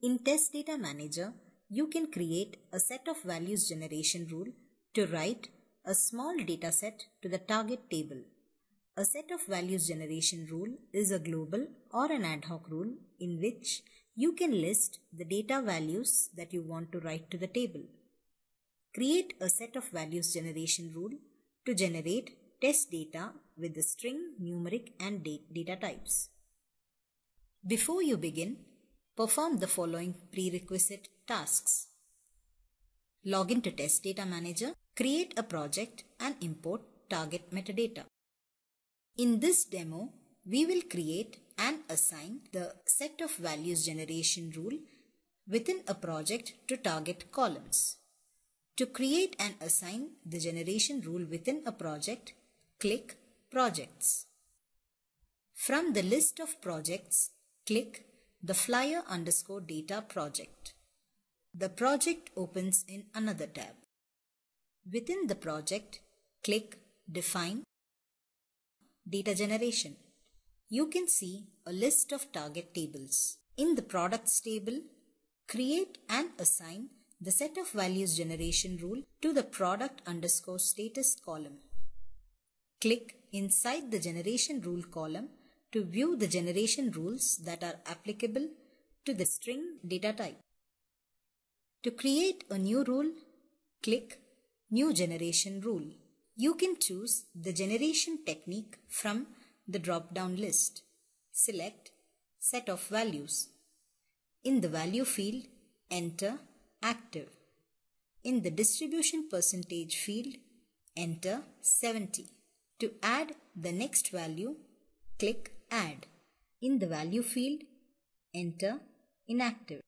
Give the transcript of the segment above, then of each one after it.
In Test Data Manager, you can create a set of values generation rule to write a small dataset to the target table. A set of values generation rule is a global or an ad hoc rule in which you can list the data values that you want to write to the table. Create a set of values generation rule to generate test data with the string, numeric and date data types. Before you begin, perform the following prerequisite tasks. Log into Test Data Manager, create a project and import target metadata. In this demo, we will create and assign the set of values generation rule within a project to target columns. To create and assign the generation rule within a project, click Projects. From the list of projects, click the flyer underscore data project. The project opens in another tab. Within the project, click Define Data Generation. You can see a list of target tables. In the Products table, create and assign the set of values generation rule to the product underscore status column. Click inside the generation rule column to view the generation rules that are applicable to the string data type. To create a new rule, click New Generation Rule. You can choose the generation technique from the drop-down list. Select Set of Values. In the Value field, enter Active. In the Distribution Percentage field, enter 70. To add the next value, click Add. In the Value field, enter Inactive.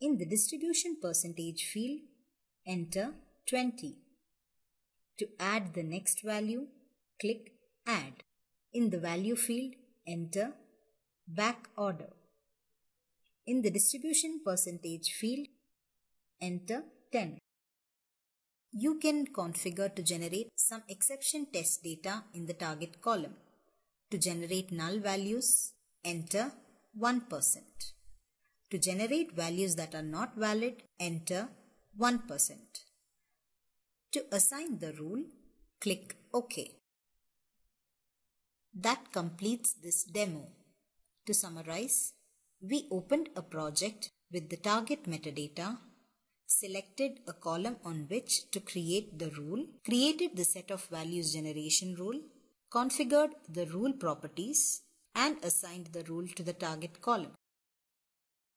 In the Distribution Percentage field, enter 20. To add the next value, click Add. In the Value field, enter Back Order. In the Distribution Percentage field, enter 10. You can configure to generate some exception test data in the target column. To generate null values, enter 1%. To generate values that are not valid, enter 1%. To assign the rule, click OK. That completes this demo. To summarize, we opened a project with the target metadata selected a column on which to create the rule, created the set of values generation rule, configured the rule properties, and assigned the rule to the target column.